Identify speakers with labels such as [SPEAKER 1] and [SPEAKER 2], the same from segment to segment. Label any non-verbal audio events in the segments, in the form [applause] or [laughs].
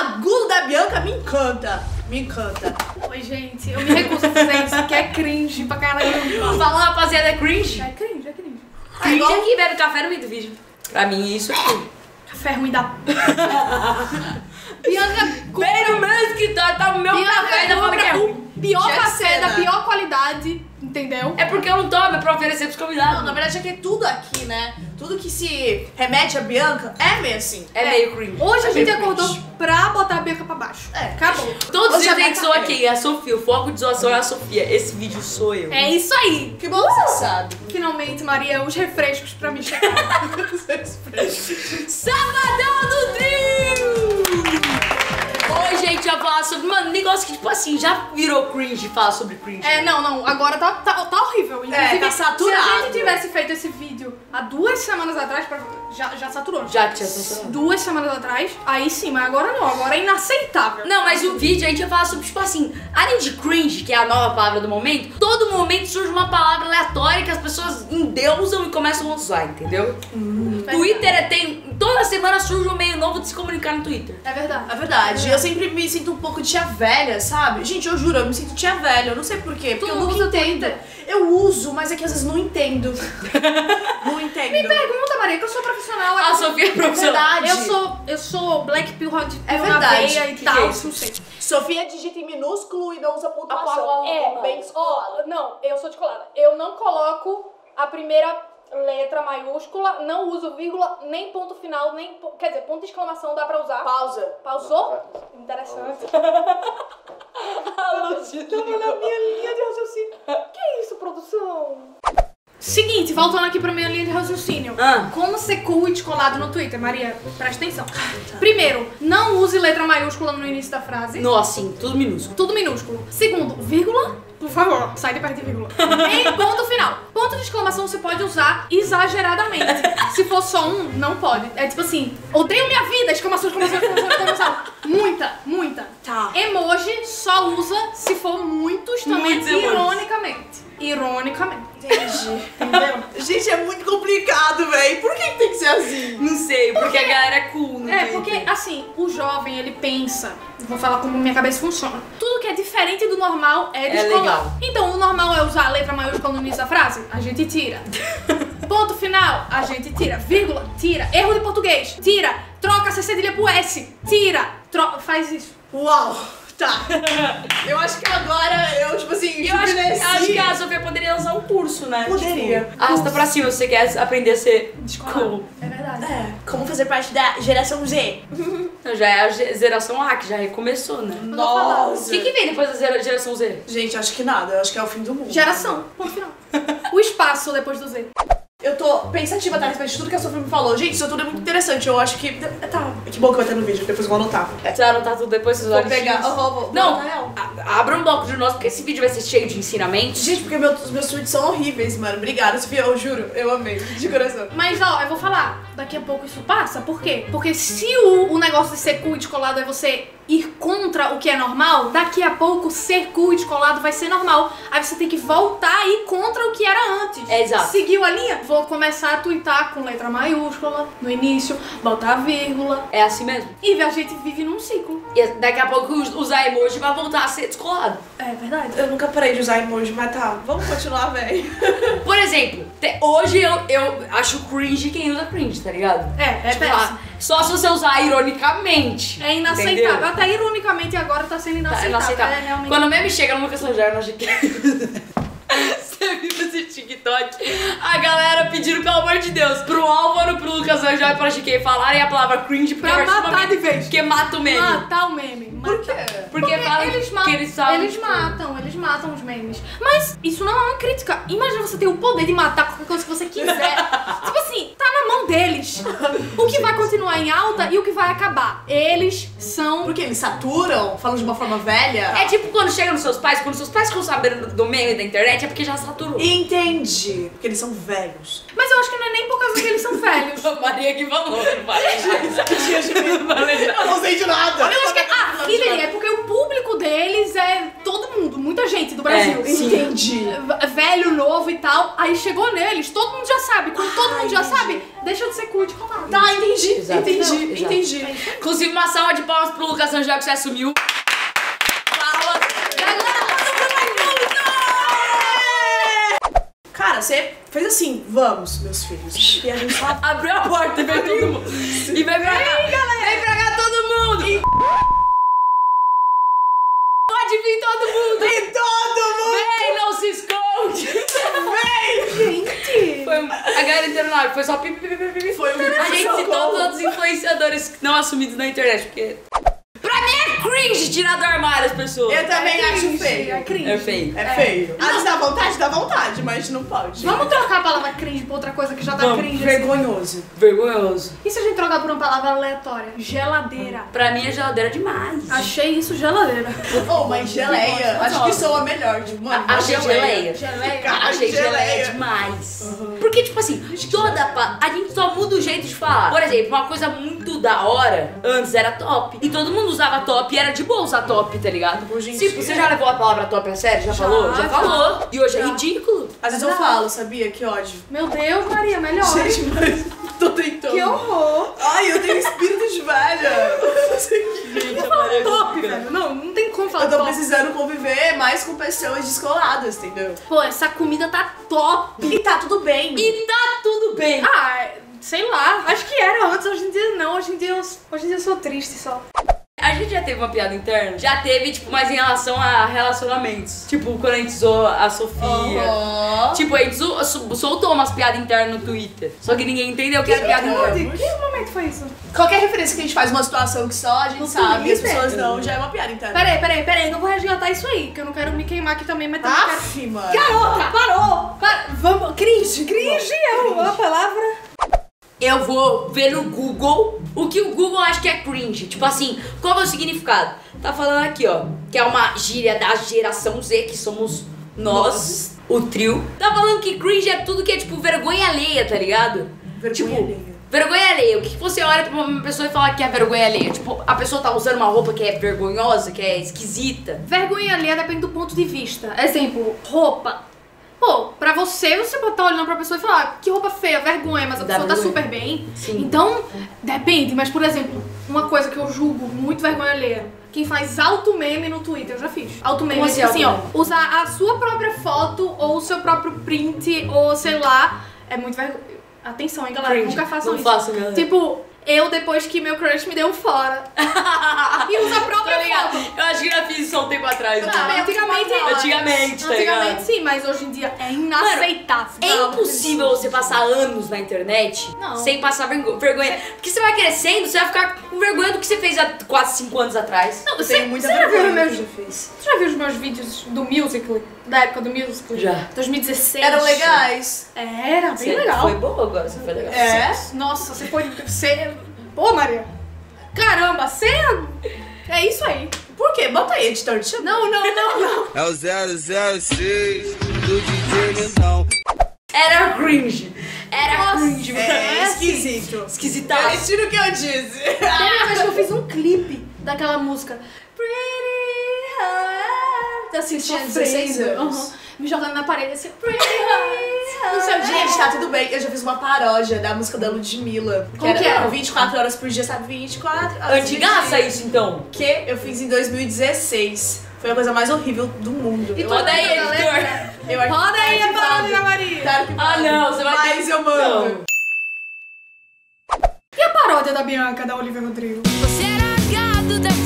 [SPEAKER 1] agudo da Bianca me encanta. Me encanta.
[SPEAKER 2] Oi, gente, eu me recuso a fazer isso, que é cringe pra caralho.
[SPEAKER 3] Fala, rapaziada, é cringe.
[SPEAKER 2] É cringe, é cringe.
[SPEAKER 3] Cringe
[SPEAKER 1] igual-
[SPEAKER 3] aqui, bebe café no meio do vídeo. Pra mim, isso aqui.
[SPEAKER 2] Café ruim da... Bianca,
[SPEAKER 3] Bem no mesmo que tá, tá o meu
[SPEAKER 2] Bianca,
[SPEAKER 3] café ainda fala que é ruim.
[SPEAKER 2] o pior
[SPEAKER 1] que
[SPEAKER 2] café da
[SPEAKER 1] né?
[SPEAKER 2] pior qualidade, entendeu?
[SPEAKER 3] É porque eu não tomo, é pra oferecer pros convidados.
[SPEAKER 1] Não, na verdade é que tudo aqui, né? Tudo que se remete a Bianca é meio assim.
[SPEAKER 3] É meio cringe.
[SPEAKER 2] Hoje a
[SPEAKER 1] É
[SPEAKER 2] gente
[SPEAKER 1] meio
[SPEAKER 2] acordou
[SPEAKER 1] cringe.
[SPEAKER 2] pra botar a Bianca pra baixo.
[SPEAKER 1] É.
[SPEAKER 2] Acabou.
[SPEAKER 3] Todos
[SPEAKER 1] Hoje a
[SPEAKER 3] dizem que
[SPEAKER 1] Bianca
[SPEAKER 3] sou
[SPEAKER 1] é.
[SPEAKER 3] aqui, a Sofia. O foco de zoação é a Sofia. Esse vídeo sou eu.
[SPEAKER 2] É isso aí.
[SPEAKER 1] Que bom que você sabe.
[SPEAKER 2] Finalmente, Maria, os refrescos pra me chegar. [laughs]
[SPEAKER 3] Sabadão do Trio! Gente vai falar sobre, mano, um negócio que, tipo assim, já virou cringe falar sobre cringe.
[SPEAKER 2] É, não, não, agora tá, tá, tá horrível. Inclusive,
[SPEAKER 1] tá saturado.
[SPEAKER 2] Se a gente tivesse feito esse vídeo há duas semanas atrás, pra- já, já saturou.
[SPEAKER 3] Já tinha funcionado.
[SPEAKER 2] Duas semanas atrás, aí sim, mas agora não, agora é inaceitável.
[SPEAKER 3] Não, mas o vídeo a gente vai falar sobre, tipo assim, além de cringe, que é a nova palavra do momento, todo momento surge uma palavra aleatória que as pessoas endeusam e começam a usar, entendeu? Twitter é, tem. Toda semana surge um meio novo de se comunicar no Twitter.
[SPEAKER 2] É verdade.
[SPEAKER 1] É verdade, eu sempre me sinto um pouco tia velha, sabe? Gente, eu juro, eu me sinto tia velha, eu não sei porquê. Porque
[SPEAKER 2] Tu
[SPEAKER 1] eu nunca entendo. Eu uso, mas é que às vezes não entendo. [laughs] não entendo.
[SPEAKER 2] Me pergunta, Maria, que eu sou profissional.
[SPEAKER 3] A Sofia é profissional.
[SPEAKER 1] verdade.
[SPEAKER 2] Eu sou, eu sou Black Pill Hot
[SPEAKER 1] É
[SPEAKER 2] Pill na
[SPEAKER 1] verdade.
[SPEAKER 2] veia e
[SPEAKER 3] Que
[SPEAKER 2] tal,
[SPEAKER 3] que é isso?
[SPEAKER 2] não sei.
[SPEAKER 1] Sofia digita em minúsculo e não usa pontuação.
[SPEAKER 3] Apaga-
[SPEAKER 2] É,
[SPEAKER 1] bem
[SPEAKER 2] ó, não, eu sou descolada. Eu não coloco a primeira letra maiúscula, não uso vírgula, nem ponto final, nem. Quer dizer, ponto de exclamação dá pra usar.
[SPEAKER 1] Pausa.
[SPEAKER 2] Pausou? Interessante. [laughs] Estamos na minha linha de raciocínio. Que isso, produção? Seguinte, voltando aqui pra minha linha de raciocínio.
[SPEAKER 3] Ah.
[SPEAKER 2] Como ser cool e descolado no Twitter, Maria? Presta atenção. Primeiro, não use letra maiúscula no início da frase.
[SPEAKER 3] Nossa, sim, tudo minúsculo.
[SPEAKER 2] Tudo minúsculo. Segundo, vírgula, por favor, sai de perto de vírgula. [laughs] em ponto final. Ponto de exclamação você pode usar exageradamente. [laughs] Se for só um, não pode. É tipo assim, odeio minha vida, exclamação, exclamação, exclamação, exclamação. Muita, muita.
[SPEAKER 1] Tá.
[SPEAKER 2] Emoji só usa se for muitos também,
[SPEAKER 3] Muitos
[SPEAKER 2] ironicamente. Ironicamente.
[SPEAKER 1] Entendi. Entendeu? Gente, é muito complicado, véi. Por que que tem que ser assim?
[SPEAKER 3] Não sei, porque a galera é cool no
[SPEAKER 2] É,
[SPEAKER 3] Twitter.
[SPEAKER 2] Porque assim, o jovem ele pensa, vou falar como minha cabeça funciona. Tudo que é diferente do normal é descolado.
[SPEAKER 3] legal.
[SPEAKER 2] Então, o normal é usar a letra maiúscula no início da frase? A gente tira. [laughs] Ponto final, a gente tira. Vírgula, tira. Erro de português, tira. Troca C cedilha pro S, tira. Tro faz isso.
[SPEAKER 1] Uau. Tá. Eu acho que agora eu, tipo assim,
[SPEAKER 3] Eu acho, acho que a Sofia poderia lançar um curso, né?
[SPEAKER 1] Poderia.
[SPEAKER 3] Tipo, arrasta pra cima se você quer aprender a ser cool.
[SPEAKER 2] É verdade.
[SPEAKER 1] É, como fazer parte da geração Z. [laughs]
[SPEAKER 3] Já é a ge- geração A, que já recomeçou, né? O
[SPEAKER 1] Nossa.
[SPEAKER 3] que, que vem depois da gera- geração Z?
[SPEAKER 1] Gente, acho que nada. Eu acho que é o fim do mundo.
[SPEAKER 2] Geração, ponto final. [laughs] O espaço depois do Z.
[SPEAKER 1] Eu tô pensativa tá, a respeito de tudo que a Sofia me falou. Gente, isso tudo é muito interessante. Eu acho que. Tá. Que bom que vai ter no vídeo, depois eu vou anotar. É.
[SPEAKER 3] Você vai anotar tudo depois, vocês
[SPEAKER 1] Vou
[SPEAKER 3] olham
[SPEAKER 1] pegar. Vou, vou,
[SPEAKER 3] Não,
[SPEAKER 1] vou
[SPEAKER 3] a- abra um bloco de nós, porque esse vídeo vai ser cheio de ensinamentos.
[SPEAKER 1] Gente, porque meu- os meus tweets são horríveis, mano. Obrigada, Sofia. Eu juro. Eu amei. De coração.
[SPEAKER 2] Mas ó, eu vou falar, daqui a pouco isso passa, por quê? Porque se o, o negócio de ser cool e descolado é você ir contra o que é normal, daqui a pouco ser cool e descolado vai ser normal. Aí você tem que voltar e ir contra o que era antes.
[SPEAKER 3] É, exato.
[SPEAKER 2] Seguiu a linha? Vou começar a twittar com letra maiúscula no início, botar vírgula.
[SPEAKER 3] É assim mesmo.
[SPEAKER 2] E a gente vive num ciclo.
[SPEAKER 3] E daqui a pouco us- usar emoji vai voltar a ser descolado.
[SPEAKER 2] É verdade.
[SPEAKER 1] Eu nunca parei de usar emoji, mas tá. Vamos continuar, velho. [laughs]
[SPEAKER 3] Por exemplo, hoje eu, eu acho cringe quem usa cringe, tá ligado?
[SPEAKER 2] É, é
[SPEAKER 3] Tipo, ah, só se você usar ironicamente.
[SPEAKER 2] É inaceitável.
[SPEAKER 3] Entendeu?
[SPEAKER 2] Até ironicamente agora tá sendo
[SPEAKER 3] Tá,
[SPEAKER 2] inaceitável.
[SPEAKER 3] inaceitável.
[SPEAKER 2] É realmente.
[SPEAKER 3] Quando o meme chega numa questão de eu achei que. [laughs] Você viu esse TikTok? A galera pedindo, pelo amor de Deus, pro Álvaro, pro Lucas Angel e pra GK falarem a palavra cringe porque
[SPEAKER 2] Pra matar de vez.
[SPEAKER 3] Que mata o meme.
[SPEAKER 2] Matar o meme.
[SPEAKER 1] Por quê?
[SPEAKER 3] Porque, falam
[SPEAKER 2] eles,
[SPEAKER 3] que
[SPEAKER 2] matam,
[SPEAKER 3] eles sabem.
[SPEAKER 2] eles
[SPEAKER 3] tipo,
[SPEAKER 2] matam, eles matam os memes. Mas isso não é uma crítica. Imagina você ter o poder de matar qualquer coisa que você quiser. [laughs] tipo assim, tá na mão deles. O que vai continuar em alta e o que vai acabar. Eles são.
[SPEAKER 1] Porque eles saturam, falam de uma forma velha.
[SPEAKER 3] É tipo quando chega nos seus pais, quando seus pais ficam sabendo do meme da internet, é porque já saturou.
[SPEAKER 1] Entendi. Porque eles são velhos.
[SPEAKER 2] Mas eu acho que não é nem por causa que eles são velhos. [laughs]
[SPEAKER 3] Maria que falou, [laughs] não
[SPEAKER 1] mim. Eu não sei de nada.
[SPEAKER 2] Eu acho que ah, filha, é porque o público deles é todo mundo, muita gente do Brasil.
[SPEAKER 3] É, sim.
[SPEAKER 1] Entendi.
[SPEAKER 2] Velho, novo e tal. Aí chegou neles, todo mundo já sabe. Quando todo mundo já sabe, deixa de ser de colar.
[SPEAKER 1] Tá, entendi. Entendi,
[SPEAKER 3] Exato.
[SPEAKER 1] entendi,
[SPEAKER 3] Não, exato.
[SPEAKER 1] entendi.
[SPEAKER 3] Inclusive, uma salva de palmas pro Lucas Angel que você assumiu. Palmas. E agora,
[SPEAKER 1] Cara, você fez assim, vamos, meus filhos. E a gente só [laughs]
[SPEAKER 3] Abriu a porta e veio todo mundo. E vem pra cá. Vem pra cá todo mundo. Pode vir todo mundo.
[SPEAKER 1] E todo mundo
[SPEAKER 3] Vem, não se esconde.
[SPEAKER 1] vem! Gente!
[SPEAKER 3] Foi, a galera inteira na hora, foi só pipi, pipi, pipi.
[SPEAKER 1] Foi um
[SPEAKER 3] A gente citou todos os influenciadores não assumidos na internet, porque... Pra mim é cringe tirar do armário as pessoas.
[SPEAKER 1] Eu também
[SPEAKER 2] É
[SPEAKER 1] acho feio.
[SPEAKER 2] É cringe.
[SPEAKER 3] É feio.
[SPEAKER 1] É feio. Às vezes dá vontade, dá vontade, mas não pode.
[SPEAKER 2] Vamos trocar a palavra cringe por outra coisa que já tá
[SPEAKER 3] Vamos.
[SPEAKER 2] cringe. assim.
[SPEAKER 1] Vergonhoso.
[SPEAKER 3] Vergonhoso.
[SPEAKER 2] E se a gente trocar por uma palavra aleatória? Geladeira.
[SPEAKER 3] Pra mim é geladeira demais.
[SPEAKER 2] Achei isso geladeira. [laughs]
[SPEAKER 1] Oh, mas geleia, acho que soa melhor. Tipo, mano,
[SPEAKER 3] A- Achei
[SPEAKER 1] geleia.
[SPEAKER 3] geleia.
[SPEAKER 2] Geleia.
[SPEAKER 1] Cara,
[SPEAKER 3] Achei geleia,
[SPEAKER 1] geleia.
[SPEAKER 3] demais. Porque, tipo assim, toda. pa- A gente só muda o jeito de falar. Por exemplo, uma coisa muito da hora antes era top. E todo mundo usava top e era de boa usar top, tá ligado?
[SPEAKER 1] Hoje em
[SPEAKER 3] tipo, você já levou a palavra top a sério? Já,
[SPEAKER 2] Já,
[SPEAKER 3] falou? Já,
[SPEAKER 2] já.
[SPEAKER 3] falou. E hoje é ridículo.
[SPEAKER 1] Às vezes eu falo, sabia? Que ódio.
[SPEAKER 2] Meu Deus, Maria, melhor.
[SPEAKER 1] Gente, mas [laughs] tô tentando.
[SPEAKER 2] Que horror.
[SPEAKER 1] Ai, eu tenho espírito de velha.
[SPEAKER 2] Top, velho. Não, não tem como falar
[SPEAKER 1] Eu tô
[SPEAKER 2] top.
[SPEAKER 1] precisando conviver mais com pessoas descoladas, entendeu?
[SPEAKER 2] Pô, essa comida tá top.
[SPEAKER 1] E tá tudo bem.
[SPEAKER 3] E tá tudo bem.
[SPEAKER 2] Ah, sei lá. Acho que era antes, hoje em dia não. Hoje em dia eu, hoje em dia eu sou triste só.
[SPEAKER 3] A gente já teve uma piada interna? Já teve, tipo, mas em relação a relacionamentos. Tipo, quando a gente zoou a Sofia.
[SPEAKER 1] Aham.
[SPEAKER 3] Tipo, a gente zo- soltou umas piadas internas no Twitter. Só que ninguém entendeu que era piada interna.
[SPEAKER 2] Que momento foi isso?
[SPEAKER 1] Qualquer referência que a gente faz uma situação que só a gente
[SPEAKER 2] No
[SPEAKER 1] sabe e as pessoas não, já é uma piada interna.
[SPEAKER 2] Peraí, peraí, peraí. Não vou resgatar isso aí, que eu não quero me queimar aqui também, mas também quero...
[SPEAKER 1] Aff, mano.
[SPEAKER 2] Garota, parou! Para, vamos, cringe, cringe é uma palavra.
[SPEAKER 3] Eu vou ver no Google o que o Google acha que é cringe. Tipo assim, qual é o significado? Tá falando aqui, ó, que é uma gíria da geração Z, que somos nós, o trio. Tá falando que cringe é tudo que é tipo vergonha alheia, tá ligado?
[SPEAKER 1] Vergonha
[SPEAKER 3] tipo,
[SPEAKER 1] alheia.
[SPEAKER 3] vergonha alheia. O que que você olha pra uma pessoa e fala que é vergonha alheia? Tipo, a pessoa tá usando uma roupa que é vergonhosa, que é esquisita.
[SPEAKER 2] Vergonha alheia depende do ponto de vista. Exemplo, roupa. Pô, pra você, você pode estar olhando pra pessoa e falar "Ah, que roupa feia, vergonha, mas a
[SPEAKER 3] Dá
[SPEAKER 2] pessoa tá
[SPEAKER 3] vergonha.
[SPEAKER 2] super bem.
[SPEAKER 3] Sim.
[SPEAKER 2] Então, depende. Mas, por exemplo, uma coisa que eu julgo muito vergonha alheia. Quem faz alto meme no Twitter, eu já fiz. Alto meme,
[SPEAKER 3] Como
[SPEAKER 2] é tipo
[SPEAKER 3] assim,
[SPEAKER 2] assim, ó. Usar a sua própria foto ou o seu próprio print ou sei lá. É muito vergonha. Atenção, hein, galera.
[SPEAKER 3] Cringe.
[SPEAKER 2] Nunca façam
[SPEAKER 3] Não
[SPEAKER 2] isso.
[SPEAKER 3] façam, galera.
[SPEAKER 2] Tipo, eu depois que meu crush me deu um fora. [laughs] e usa a
[SPEAKER 3] Tá
[SPEAKER 2] própria
[SPEAKER 3] ligado?
[SPEAKER 2] foto.
[SPEAKER 3] Eu acho que já fiz isso há um tempo atrás. né?
[SPEAKER 2] Ah, antigamente,
[SPEAKER 3] Antigamente, tá?
[SPEAKER 2] Antigamente sim, mas hoje em dia é inaceitável.
[SPEAKER 3] É impossível você passar anos na internet
[SPEAKER 2] Não.
[SPEAKER 3] sem passar vergo- vergonha. Porque você vai crescendo, você vai ficar com vergonha do que você fez há 4, 5 anos atrás.
[SPEAKER 2] Não,
[SPEAKER 1] Eu
[SPEAKER 2] você,
[SPEAKER 1] tenho muita
[SPEAKER 2] você já viu
[SPEAKER 1] vergonha
[SPEAKER 2] meus, você já viu os meus vídeos do Musical.ly? Da época do Musical.ly?
[SPEAKER 3] Já.
[SPEAKER 2] 2016.
[SPEAKER 1] Eram legais.
[SPEAKER 2] Era, bem
[SPEAKER 3] Você
[SPEAKER 2] legal.
[SPEAKER 3] Foi boa agora, você foi legal.
[SPEAKER 1] É?
[SPEAKER 2] Nossa, você foi... Você... Pô, Maria. Caramba, você... É isso aí.
[SPEAKER 1] Por quê? Bota aí, editor. Deixa eu
[SPEAKER 2] Não, não, não, não.
[SPEAKER 4] É o 006 do DJ Lindão.
[SPEAKER 3] Era cringe. Era
[SPEAKER 2] Nossa.
[SPEAKER 3] cringe.
[SPEAKER 1] É,
[SPEAKER 2] É
[SPEAKER 1] esquisito.
[SPEAKER 3] Esquisitaço.
[SPEAKER 1] Retiro o que eu disse.
[SPEAKER 2] Teve uma vez que eu fiz um clipe daquela música. Pretty. Assim,
[SPEAKER 1] Tinha
[SPEAKER 2] sofrendo.
[SPEAKER 1] 16 anos.
[SPEAKER 2] Me jogando na parede assim. Pretty. [laughs] Não sei o
[SPEAKER 1] Gente, tá tudo bem. Eu já fiz uma paródia da música da Ludmilla.
[SPEAKER 2] Como que era?
[SPEAKER 1] 24 horas por dia, sabe? 24 horas
[SPEAKER 3] Antigaça
[SPEAKER 1] dia.
[SPEAKER 3] isso então.
[SPEAKER 1] Que eu fiz em 2016. Foi a coisa mais horrível do mundo.
[SPEAKER 2] E
[SPEAKER 1] eu
[SPEAKER 2] tu
[SPEAKER 3] Roda aí,
[SPEAKER 2] da
[SPEAKER 3] editor.
[SPEAKER 1] eu
[SPEAKER 2] Roda aí a paródia da Maria.
[SPEAKER 1] Claro que
[SPEAKER 3] Ah, não, você vai ter
[SPEAKER 1] Mas eu mando.
[SPEAKER 2] E a paródia da Bianca, da Olivia Rodrigo?
[SPEAKER 5] Você era gado daquele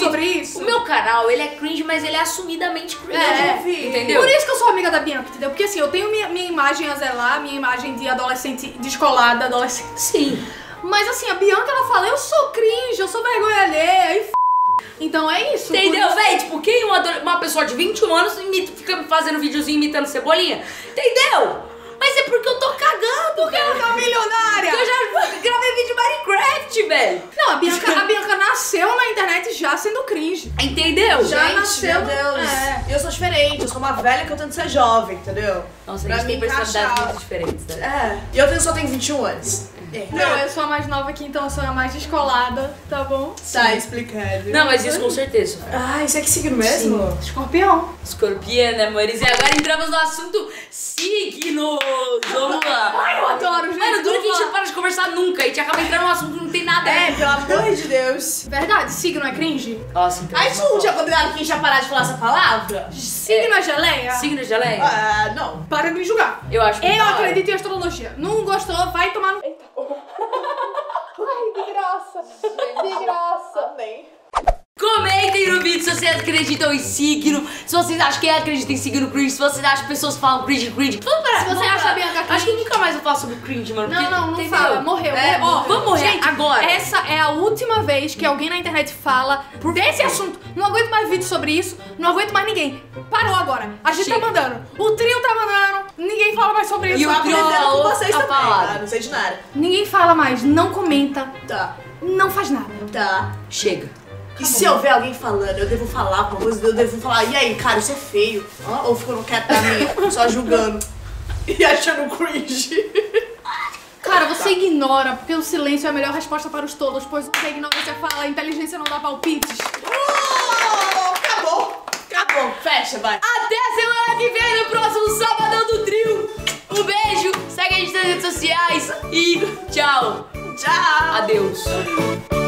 [SPEAKER 2] sobre isso?
[SPEAKER 3] O meu canal, ele é cringe, mas ele é assumidamente cringe.
[SPEAKER 2] É,
[SPEAKER 1] eu vi.
[SPEAKER 3] Entendeu?
[SPEAKER 2] Por isso que eu sou amiga da Bianca, entendeu? Porque assim, eu tenho minha, minha imagem a zelar, minha imagem de adolescente descolada, adolescente.
[SPEAKER 3] Sim.
[SPEAKER 2] Mas assim, a Bianca, ela fala, eu sou cringe, eu sou vergonha alheia, e f... Então é isso.
[SPEAKER 3] Entendeu,
[SPEAKER 2] por
[SPEAKER 3] véi? Tipo, quem uma, uma pessoa de 21 anos imita- fica fazendo videozinho imitando cebolinha? Entendeu? Mas é porque eu tô cagando, porque
[SPEAKER 2] Ela tá milionária!
[SPEAKER 3] eu já gravei vídeo de Minecraft, velho.
[SPEAKER 2] Não, a Bianca, [laughs] a Bianca nasceu na internet já sendo cringe.
[SPEAKER 3] Entendeu?
[SPEAKER 2] Já
[SPEAKER 1] Gente,
[SPEAKER 2] nasceu-
[SPEAKER 1] meu Deus.
[SPEAKER 2] é.
[SPEAKER 1] Eu sou diferente. Eu sou uma velha que eu tento ser jovem, entendeu?
[SPEAKER 3] Nossa, a
[SPEAKER 1] Pra
[SPEAKER 3] gente tem personalidades muito diferentes, né?
[SPEAKER 1] É. E eu tenho- só tenho 21 anos.
[SPEAKER 2] Não, eu sou a mais nova aqui, então eu sou a mais descolada, tá bom?
[SPEAKER 1] Tá explicado.
[SPEAKER 3] Não, mas isso com certeza.
[SPEAKER 1] Ah, isso é que signo mesmo?
[SPEAKER 2] Escorpião.
[SPEAKER 3] Escorpiana, amores. E agora entramos no assunto signos. Vamos lá.
[SPEAKER 2] Ai, eu adoro, gente.
[SPEAKER 3] Mano, dura que a gente não para de conversar nunca. A gente acaba entrando num assunto que não tem nada. a
[SPEAKER 1] É,
[SPEAKER 3] ver.
[SPEAKER 1] pelo amor de Deus.
[SPEAKER 2] Verdade, signo é cringe?
[SPEAKER 3] Nossa, então.
[SPEAKER 1] A gente não tinha combinado que a gente ia parar de falar essa palavra?
[SPEAKER 2] Signo é geleia?
[SPEAKER 3] Signo de alegre?
[SPEAKER 1] Ah, não.
[SPEAKER 2] Para de me julgar.
[SPEAKER 3] Eu acho que
[SPEAKER 2] Eu acredito em astrologia. Não gostou, vai tomar no. Eita. Ai, de graça. De graça.
[SPEAKER 1] Amém.
[SPEAKER 3] Comentem no vídeo se vocês acreditam em signo, se vocês acham que acreditam em signo cringe, se vocês acham que pessoas falam cringe, cringe. Vamos parar,
[SPEAKER 2] Se você
[SPEAKER 3] vamos
[SPEAKER 2] acha
[SPEAKER 3] parar.
[SPEAKER 2] Bianca
[SPEAKER 3] Acho que
[SPEAKER 2] cringe-
[SPEAKER 3] nunca mais eu falo sobre cringe, mano.
[SPEAKER 2] Não, não, não
[SPEAKER 3] entendeu?
[SPEAKER 2] fala. Morreu.
[SPEAKER 1] É,
[SPEAKER 2] Ó,
[SPEAKER 3] morreu. vamos morrer
[SPEAKER 2] gente,
[SPEAKER 3] agora.
[SPEAKER 2] Essa é a última vez que alguém na internet fala desse assunto. Não aguento mais vídeo sobre isso. Não aguento mais ninguém. Parou agora. A gente
[SPEAKER 3] Chega.
[SPEAKER 2] tá mandando. O trio tá mandando. Ninguém fala mais sobre
[SPEAKER 3] E
[SPEAKER 2] isso.
[SPEAKER 3] o
[SPEAKER 1] Tô
[SPEAKER 3] trio
[SPEAKER 1] com vocês
[SPEAKER 3] a
[SPEAKER 1] também, tá? Não sei de nada.
[SPEAKER 2] Ninguém fala mais. Não comenta.
[SPEAKER 1] Tá,
[SPEAKER 2] Não faz nada.
[SPEAKER 1] tá.
[SPEAKER 3] Chega.
[SPEAKER 1] E se eu ver alguém falando, eu devo falar alguma coisa, eu devo falar, e aí, cara, isso é feio. Ó, Ou ficando quieto pra mim, [laughs] só julgando. E achando cringe. [laughs]
[SPEAKER 2] Cara, você ignora, porque o silêncio é a melhor resposta para os tolos, pois o que a ignorância fala, a inteligência não dá palpites.
[SPEAKER 1] Fecha, vai.
[SPEAKER 3] Até semana que vem no próximo Sabadão do Trio. Um beijo, segue a gente nas redes sociais e tchau.
[SPEAKER 1] Tchau.
[SPEAKER 3] Adeus.